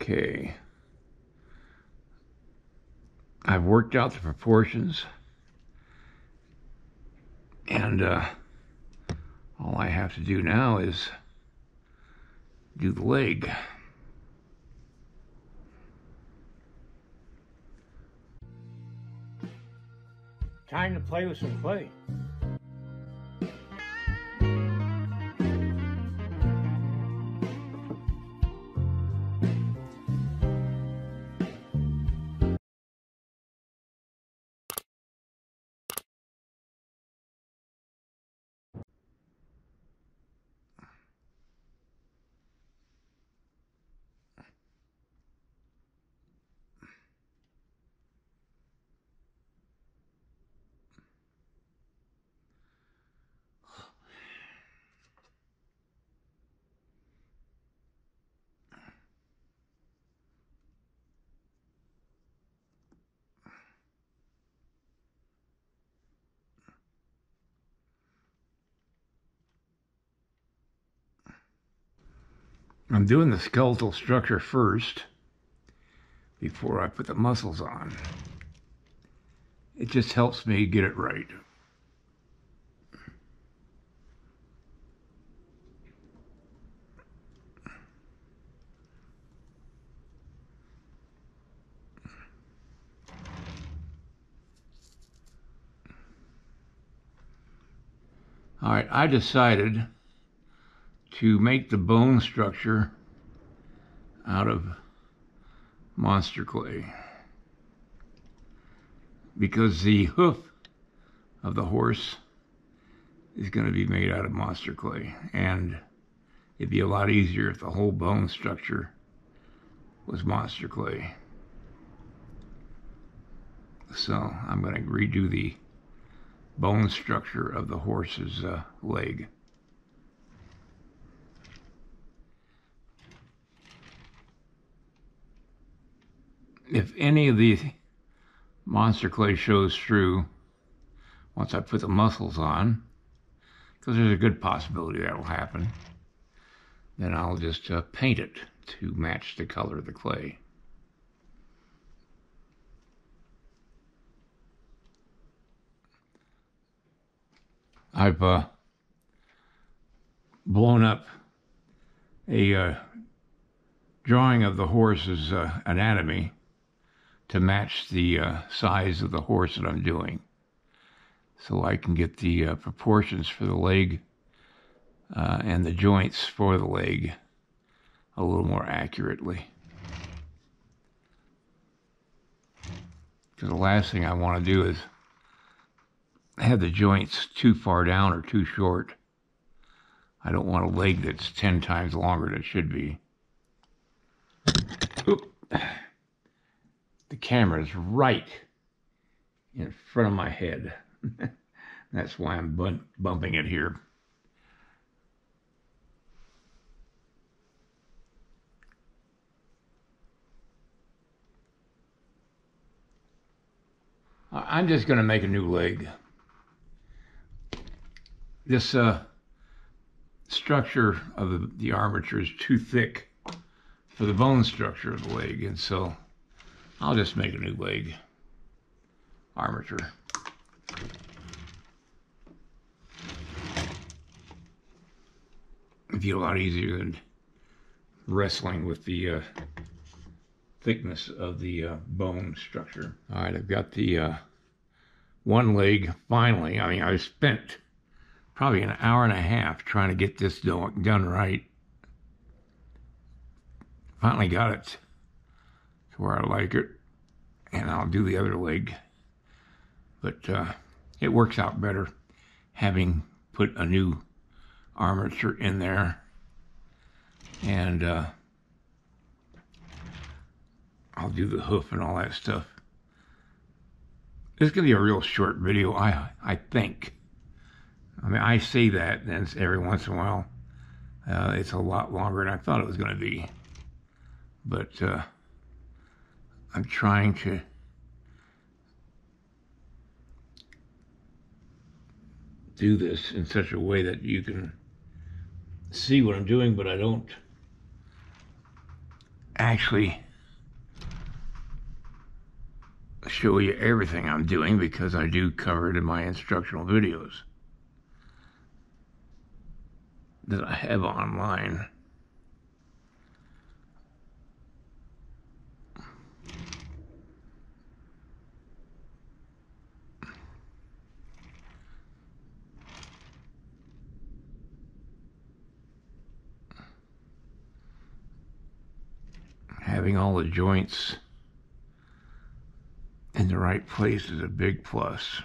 Okay. I've worked out the proportions and uh, all I have to do now is do the leg. Time to play with some clay. I'm doing the skeletal structure first before I put the muscles on. It just helps me get it right. All right, I decided to make the bone structure out of monster clay because the hoof of the horse is going to be made out of monster clay and it'd be a lot easier if the whole bone structure was monster clay so I'm going to redo the bone structure of the horse's uh, leg. If any of the monster clay shows through once I put the muscles on, because there's a good possibility that will happen, then I'll just uh, paint it to match the color of the clay. I've uh, blown up a uh, drawing of the horse's uh, anatomy to match the uh, size of the horse that I'm doing. So I can get the uh, proportions for the leg uh, and the joints for the leg a little more accurately. Because the last thing I want to do is have the joints too far down or too short. I don't want a leg that's 10 times longer than it should be. Oop. Camera is right in front of my head. That's why I'm bumping it here. I'm just going to make a new leg this uh, structure of the, the armature is too thick for the bone structure of the leg, and so I'll just make a new leg armature. It'd be a lot easier than wrestling with the uh, thickness of the uh, bone structure. All right, I've got the uh, one leg finally. I mean, I spent probably an hour and a half trying to get this done right. Finally got it where I like it, and I'll do the other leg. But uh, it works out better having put a new armature in there. And uh, I'll do the hoof and all that stuff. This is going to be a real short video, I, I think. I mean, I say that and every once in a while. Uh, it's a lot longer than I thought it was going to be. But uh, I'm trying to do this in such a way that you can see what I'm doing, but I don't actually show you everything I'm doing because I do cover it in my instructional videos that I have online. Having all the joints in the right place is a big plus.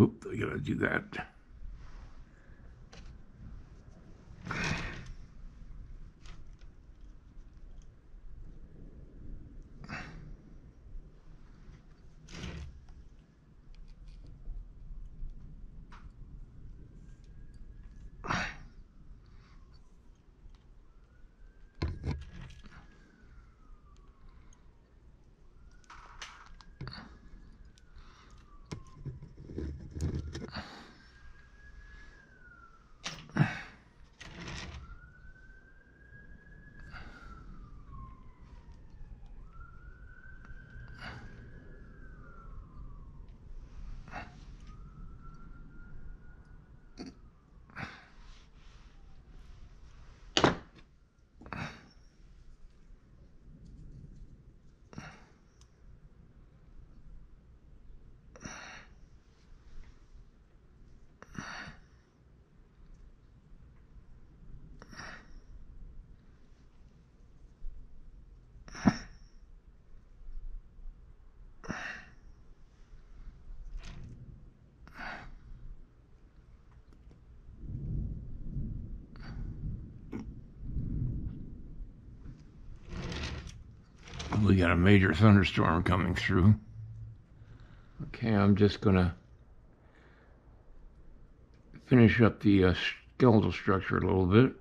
Oop, I gotta do that. We got a major thunderstorm coming through. Okay, I'm just going to finish up the uh, skeletal structure a little bit.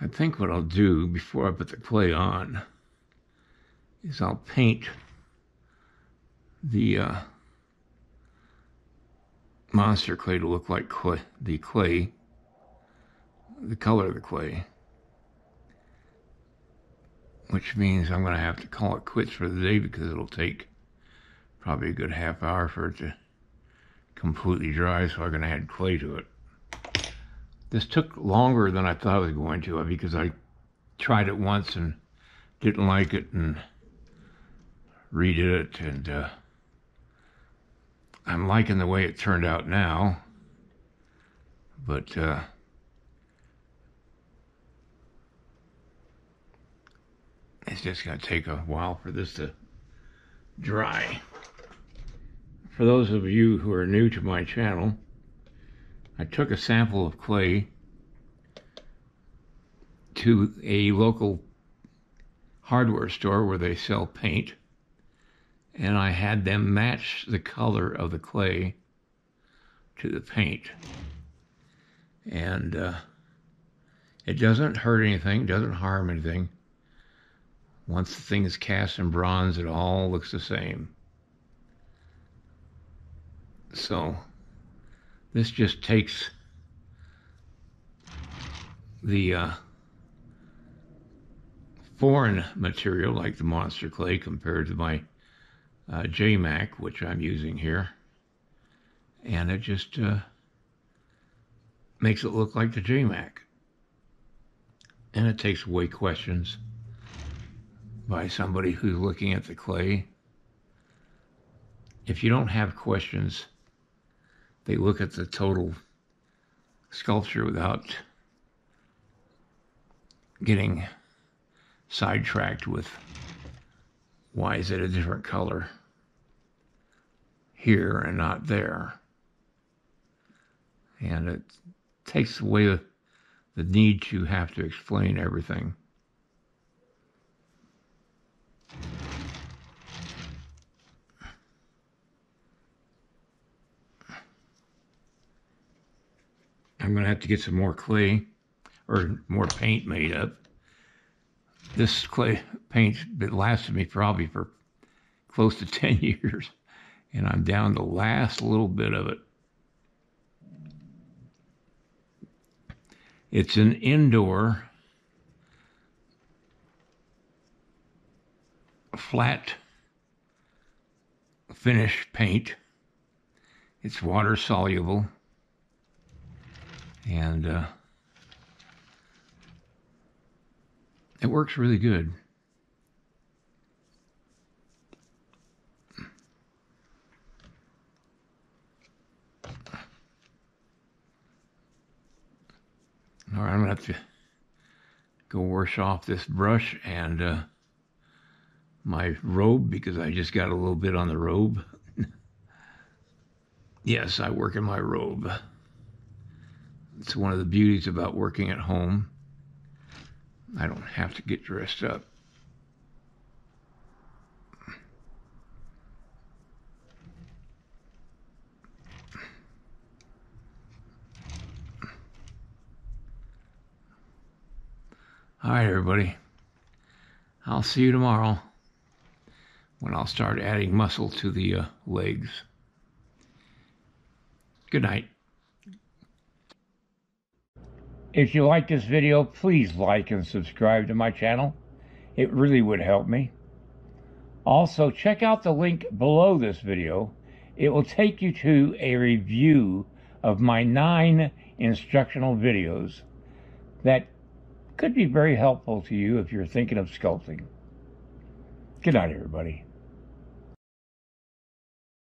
I think what I'll do before I put the clay on is I'll paint the uh, monster clay to look like the clay, the color of the clay, which means I'm going to have to call it quits for the day because it'll take probably a good half hour for it to completely dry, so I'm going to add clay to it. This took longer than I thought it was going to because I tried it once and didn't like it and redid it and uh, I'm liking the way it turned out now but uh, it's just going to take a while for this to dry. For those of you who are new to my channel, I took a sample of clay to a local hardware store where they sell paint and I had them match the color of the clay to the paint. And uh, it doesn't hurt anything, doesn't harm anything. Once the thing is cast in bronze, it all looks the same. So this just takes the uh, foreign material like the monster clay compared to my uh, JMac, which I'm using here, and it just uh, makes it look like the JMac. And it takes away questions by somebody who's looking at the clay. If you don't have questions, they look at the total sculpture without getting sidetracked with why is it a different color? here and not there. And it takes away the, need to have to explain everything. I'm going to have to get some more clay or more paint made up. This clay paint that lasted me probably for close to 10 years, and I'm down the last little bit of it. It's an indoor flat finish paint. It's water soluble and uh, it works really good. All right, I'm gonna have to go wash off this brush and uh, my robe because I just got a little bit on the robe. yes, I work in my robe. It's one of the beauties about working at home. I don't have to get dressed up. All right, everybody. I'll see you tomorrow when I'll start adding muscle to the uh, legs. Good night. If you like this video, please like and subscribe to my channel. It really would help me. Also, check out the link below this video. It will take you to a review of my nine instructional videos that could be very helpful to you if you're thinking of sculpting. Good night, everybody.